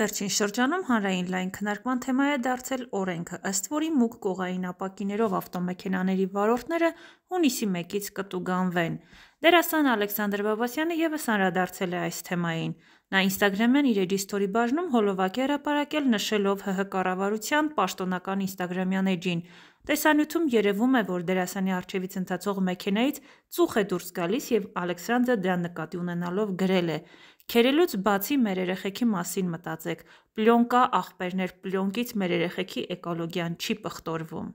Վերջին շրջանում հանրային լայն քննարկման թեմա է դարձել օրենքը, ըստ որի մուգ կողային ապակիներով ավտոմեքենաների վարորդները հունիսի 1-ից կտուգանվեն: Դերասան Ալեքսանդր Բաբասյանը ևս անդրադարձել է այս թեմային: Նա Instagram-յան իր էջի բաժնում հոլովակ է հրապարակել նշելով ՀՀ կառավարության պաշտոնական ինստագրամյան էջին. «Տեսանյութում երևում է, որ դերասանի առջևից ընթացող մեքենայից ծուխ է դուրս գալիս և Ալեքսանդրը դրան նկատի ունենալով գրել է. «Քերելուց բացի մեր երեխեքի մասին մտածեք, պլյոն կա ախպերներ պլյոնկից մեր երեխեքի էկոլոգիան չի պղտորվում»: